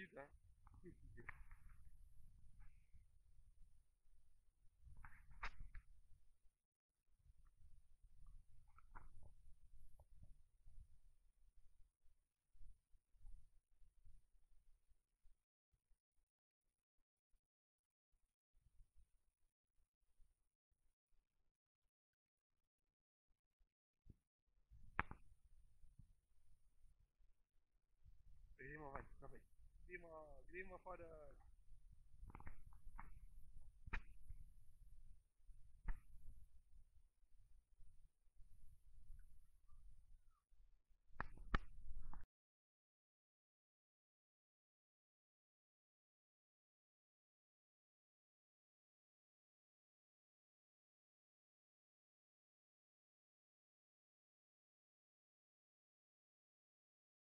Steve, hein. 我们好的。